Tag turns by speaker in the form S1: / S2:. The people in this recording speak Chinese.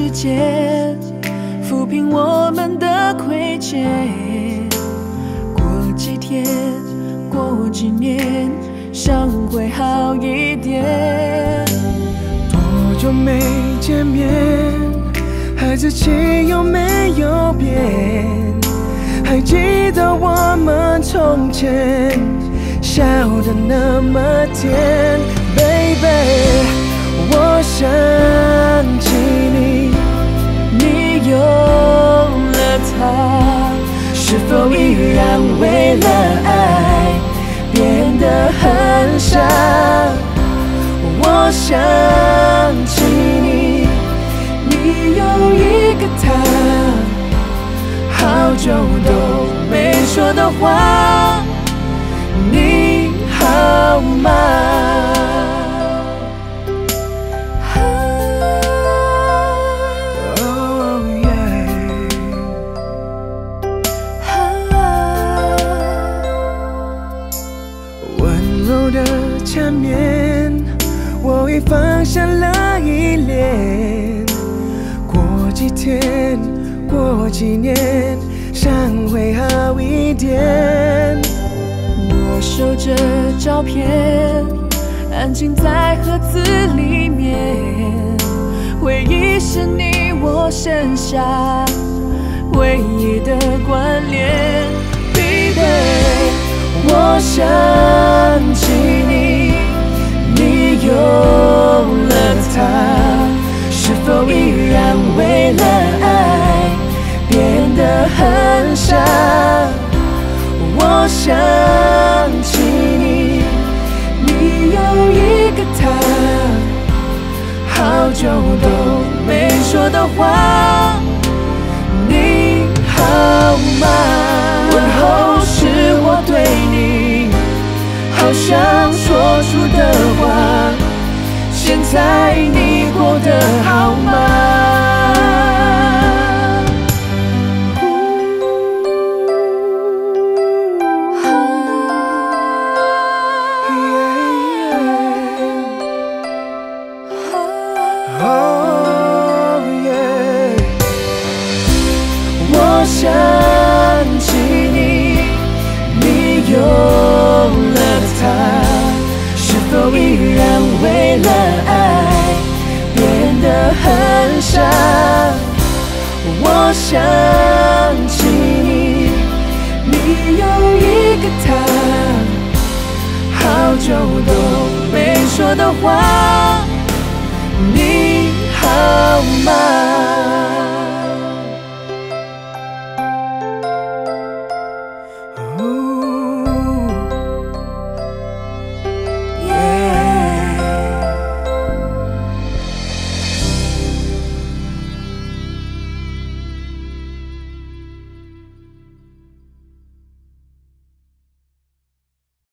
S1: 时间抚平我们的亏欠。过几天，过几年，伤会好一点。
S2: 多久没见面？孩子气有没有变？还记得我们从前笑得那么甜，baby，我想起，你让为了爱变得很傻？我想起你，
S1: 你有一个他，
S2: 好久都没说的话，放下了依恋。过几天，过几年，伤会好一点。
S1: 我收着照片，安静在盒子里面。回忆是你我剩下唯一的关联，baby。
S2: 我想起，你想？我想起你，
S1: 你有一个他，
S2: 好久都没说的话，你好吗？问候是我对你好想说出的话，现在你过得好吗 yeah，我想起你，你有了他，是否依然为了爱变得很傻？我想起你，
S1: 你有一个他，
S2: 好久都没说的话，你 how much.